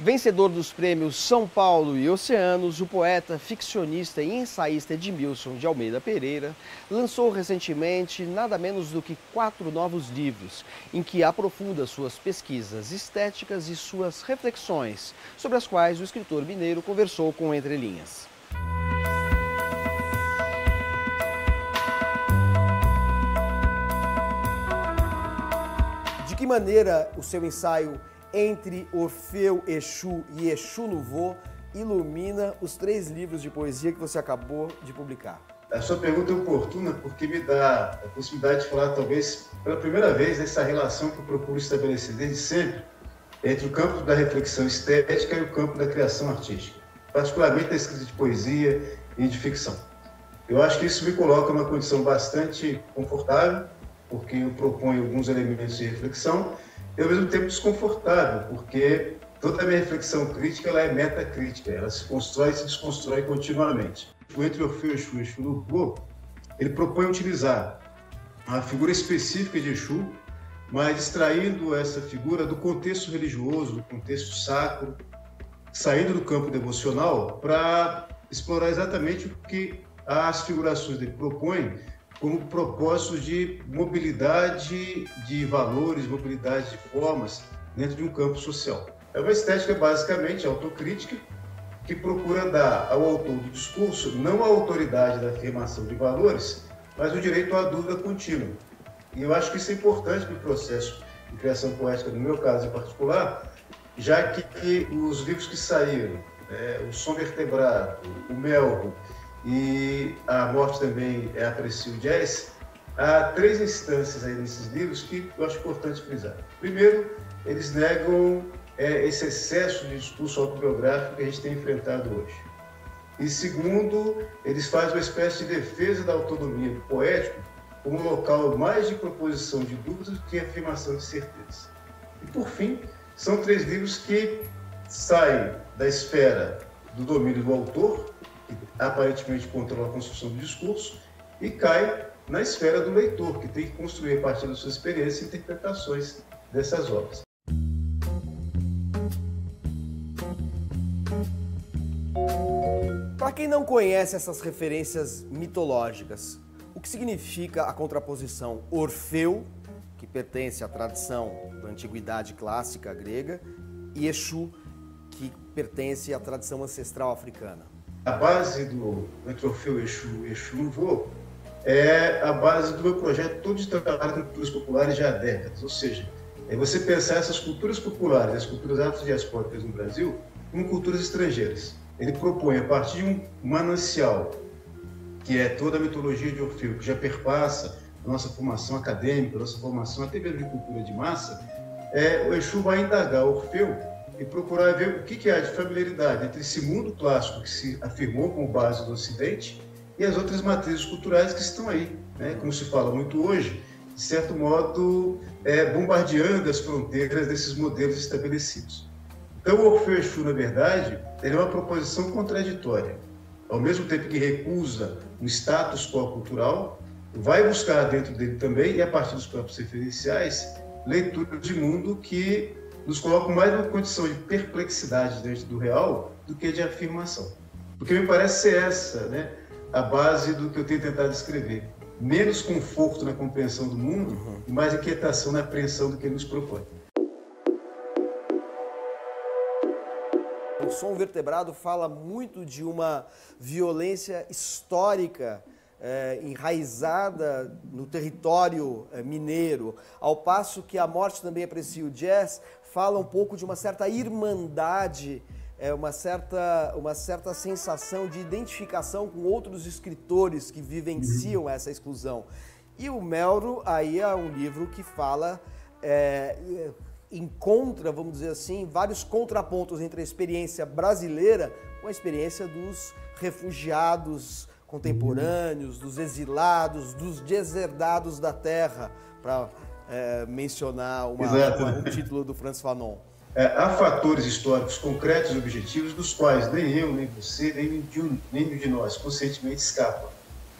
Vencedor dos prêmios São Paulo e Oceanos, o poeta, ficcionista e ensaísta Edmilson de Almeida Pereira lançou recentemente nada menos do que quatro novos livros, em que aprofunda suas pesquisas estéticas e suas reflexões, sobre as quais o escritor mineiro conversou com Entre Linhas. De que maneira o seu ensaio entre Orfeu, Exu e Exu Nuvô ilumina os três livros de poesia que você acabou de publicar? A sua pergunta é oportuna porque me dá a possibilidade de falar, talvez, pela primeira vez, dessa relação que eu procuro estabelecer desde sempre entre o campo da reflexão estética e o campo da criação artística, particularmente da escrita de poesia e de ficção. Eu acho que isso me coloca numa condição bastante confortável, porque eu proponho alguns elementos de reflexão e ao mesmo tempo desconfortável, porque toda a minha reflexão crítica ela é metacrítica, ela se constrói e se desconstrói continuamente. O Entre Orfeu e Exu Exu no ele propõe utilizar a figura específica de Exu, mas extraindo essa figura do contexto religioso, do contexto sacro, saindo do campo devocional para explorar exatamente o que as figurações dele propõem como propósito de mobilidade de valores, mobilidade de formas dentro de um campo social. É uma estética basicamente autocrítica que procura dar ao autor do discurso não a autoridade da afirmação de valores, mas o direito à dúvida contínua. E eu acho que isso é importante para o processo de criação poética, no meu caso em particular, já que os livros que saíram, é, O Som Vertebrado, O Melro e a morte também é aprecio jazz, há três instâncias aí nesses livros que eu acho importante frisar. Primeiro, eles negam é, esse excesso de discurso autobiográfico que a gente tem enfrentado hoje. E segundo, eles fazem uma espécie de defesa da autonomia do poético como um local mais de proposição de dúvidas do que afirmação de certeza. E por fim, são três livros que saem da esfera do domínio do autor que aparentemente controla a construção do discurso, e cai na esfera do leitor, que tem que construir a partir da sua experiência interpretações dessas obras. Para quem não conhece essas referências mitológicas, o que significa a contraposição Orfeu, que pertence à tradição da antiguidade clássica grega, e Exu, que pertence à tradição ancestral africana? A base do, do troféu Exu, Exu Nuvô é a base do meu projeto todo de trabalho com culturas populares já há décadas. Ou seja, é você pensar essas culturas populares, as culturas afrodiaspóricas no Brasil, como culturas estrangeiras. Ele propõe, a partir de um manancial, que é toda a mitologia de Orfeu, que já perpassa a nossa formação acadêmica, a nossa formação até mesmo de cultura de massa, é, o Exu vai indagar Orfeu e procurar ver o que, há de familiaridade entre esse mundo clássico que se afirmou como base do Ocidente e as outras matrizes culturais que estão aí, né? como se fala muito hoje, de certo modo é, bombardeando as fronteiras desses modelos estabelecidos. Então, o Orfeu Exu, na verdade, é uma proposição contraditória. Ao mesmo tempo que recusa um status quo cultural, vai buscar dentro dele também, e a partir dos próprios referenciais, leituras de mundo que nos colocam mais numa condição de perplexidade diante do real do que de afirmação. Porque me parece ser essa né, a base do que eu tenho tentado escrever. Menos conforto na compreensão do mundo uhum. e mais inquietação na apreensão do que ele nos propõe. O som vertebrado fala muito de uma violência histórica é, enraizada no território é, mineiro, ao passo que a morte também aprecia o jazz, fala um pouco de uma certa irmandade, é, uma, certa, uma certa sensação de identificação com outros escritores que vivenciam uhum. essa exclusão. E o Melro aí é um livro que fala, é, encontra, vamos dizer assim, vários contrapontos entre a experiência brasileira com a experiência dos refugiados contemporâneos, dos exilados, dos deserdados da terra, para é, mencionar uma, uma, um título do Francis Fanon. É, há fatores históricos concretos e objetivos dos quais nem eu, nem você, nem nenhum, nenhum de nós conscientemente escapa.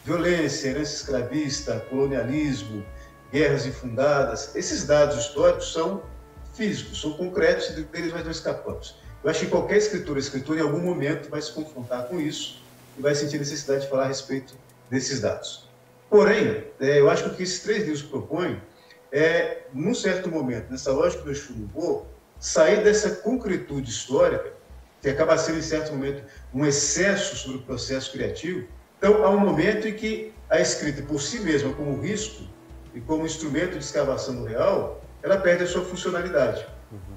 Violência, herança escravista, colonialismo, guerras infundadas, esses dados históricos são físicos, são concretos e deles nós não escapamos. Eu acho que qualquer escritor ou escritor, em algum momento, vai se confrontar com isso e vai sentir necessidade de falar a respeito desses dados. Porém, é, eu acho que o que esses três livros propõem é, num certo momento, nessa lógica do Churubô, sair dessa concretude histórica, que acaba sendo, em certo momento, um excesso sobre o processo criativo. Então, há um momento em que a escrita, por si mesma, como risco e como instrumento de escavação do real, ela perde a sua funcionalidade.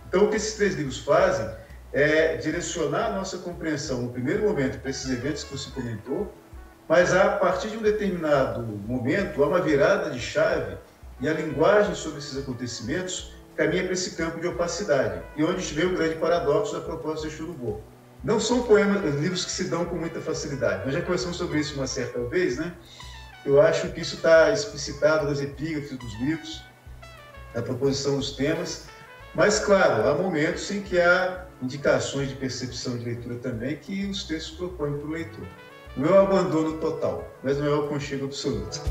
Então, o que esses três livros fazem é direcionar a nossa compreensão, no primeiro momento, para esses eventos que você comentou, mas a partir de um determinado momento, há uma virada de chave e a linguagem sobre esses acontecimentos caminha para esse campo de opacidade, e onde vê o grande paradoxo da proposta de Churubô. Não são poemas, livros que se dão com muita facilidade. Nós já conversamos sobre isso uma certa vez, né? Eu acho que isso está explicitado nas epígrafes dos livros, na proposição dos temas, mas, claro, há momentos em que há indicações de percepção de leitura também que os textos propõem para o leitor. Não é o abandono total, mas não é o conchego absoluto.